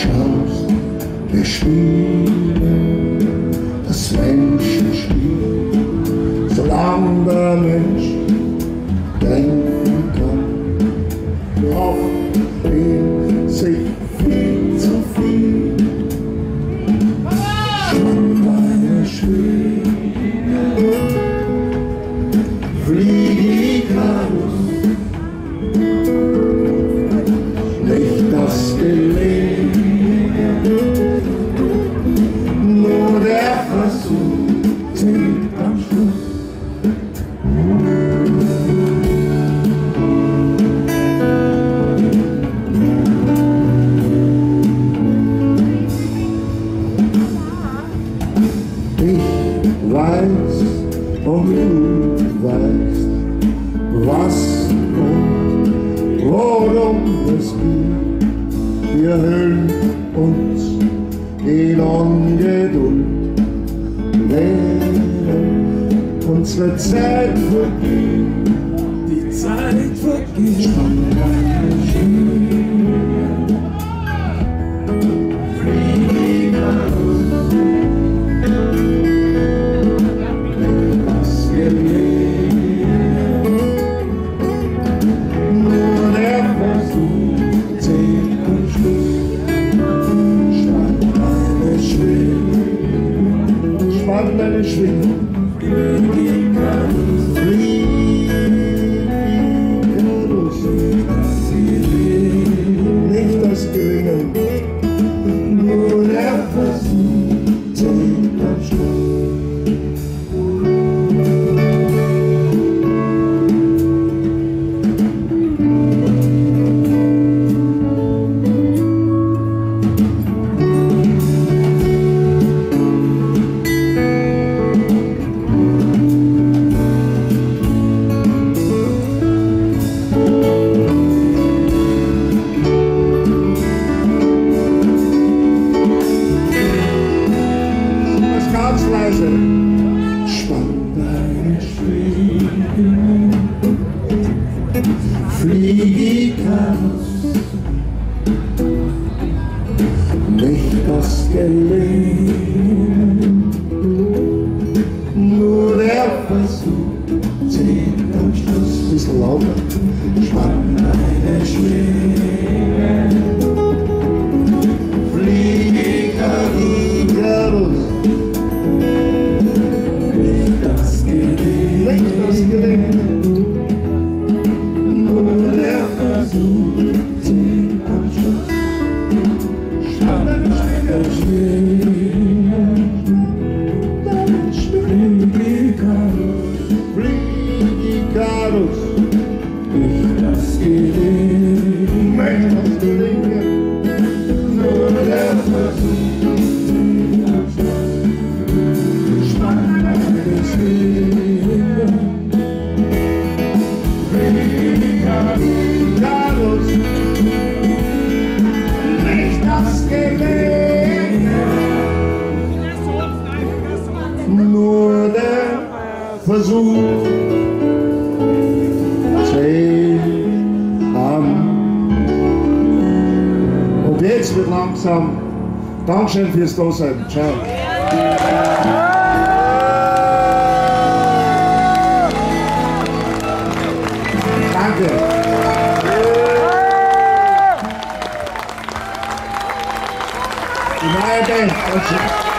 schaust, wir spielen das Menschenspiel, solange der Mensch weiß und du weißt, was und worum es geht. Wir hüllen uns in Ungeduld, während unsere Zeit vergeht. Die Zeit vergeht. Nur spann Schwingen, flieg Icarus, nicht das Gelingen, nur der Versuch zählt am Schluss. Bisschen lauter. Spann deine Schwingen, Icarus, nicht das Gelingen, nicht das Gelingen, Versuch zählt am. Und jetzt wird langsam. Dankeschön fürs Dasein. Ciao. Danke. Die neue Band.